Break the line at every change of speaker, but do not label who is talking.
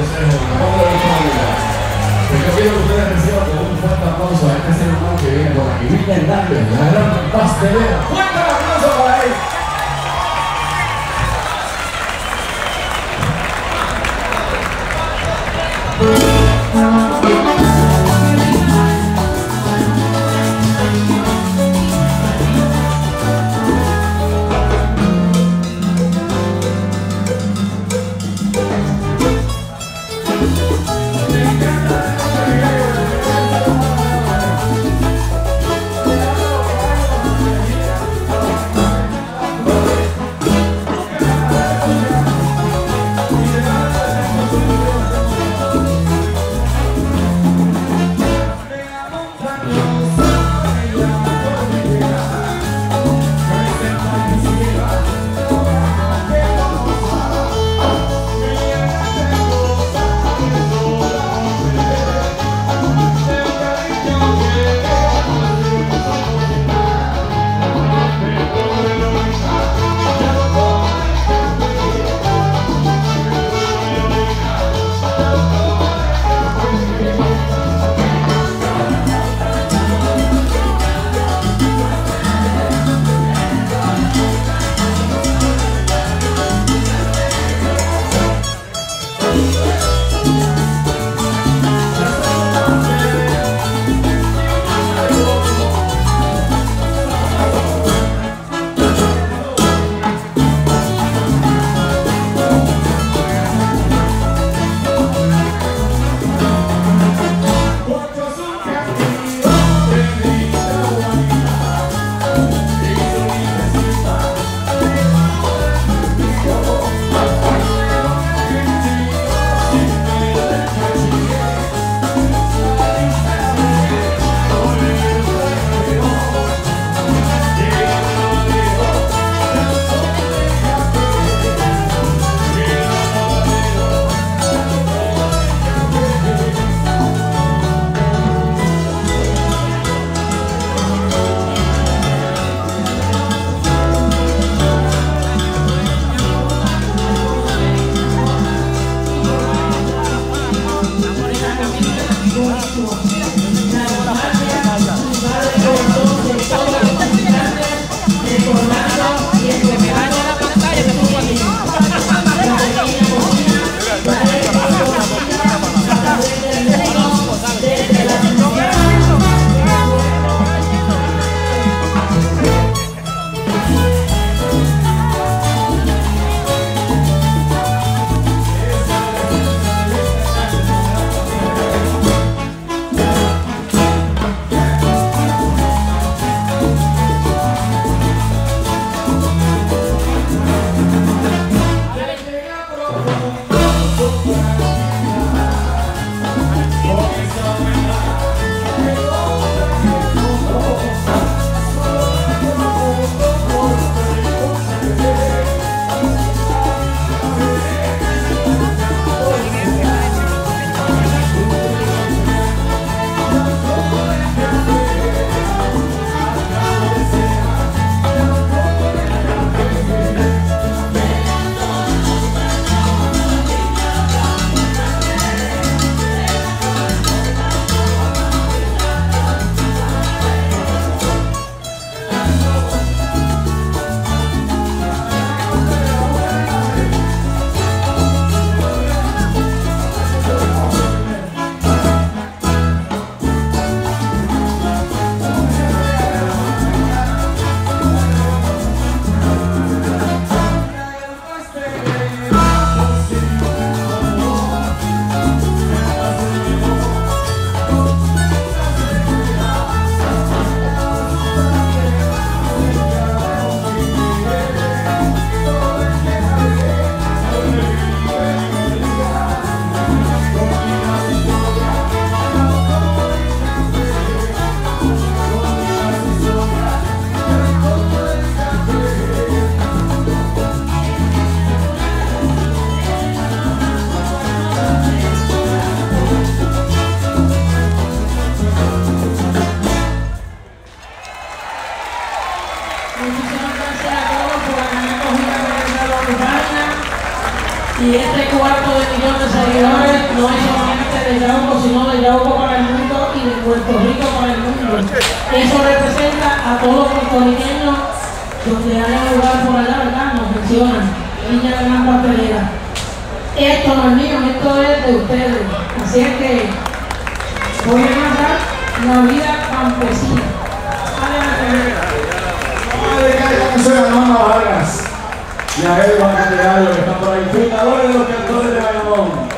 yo quiero que a este que viene pastelera. Y este cuarto de millón de seguidores no es solamente de Yauco, sino de Yauco para el mundo y de Puerto Rico para el mundo.
Eso representa a todos los puertorriqueños donde hay un lugar por allá, ¿verdad? Nos mencionan. Niña de gran pastelera. Esto no es mío, esto es de ustedes. Así es que voy a mandar la vida campesina. Adelante.
Vamos a dedicar a Vargas y a Edward Candelaro que están por ahí, fundadores de los cantores de Bayamón.